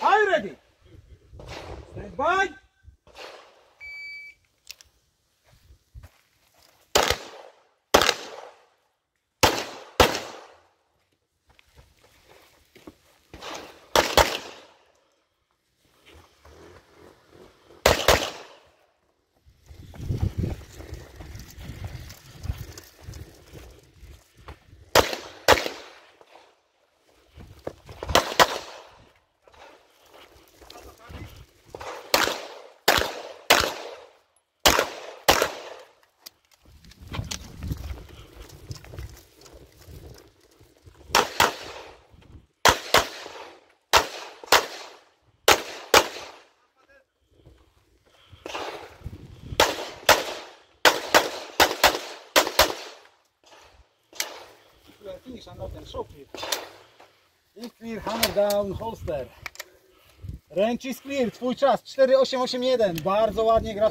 Hai ready? Stand by. Finish, I'm not in show clear. I clear, hammer down, holster. Ręcz is clear, twój czas 4881, bardzo ładnie gra.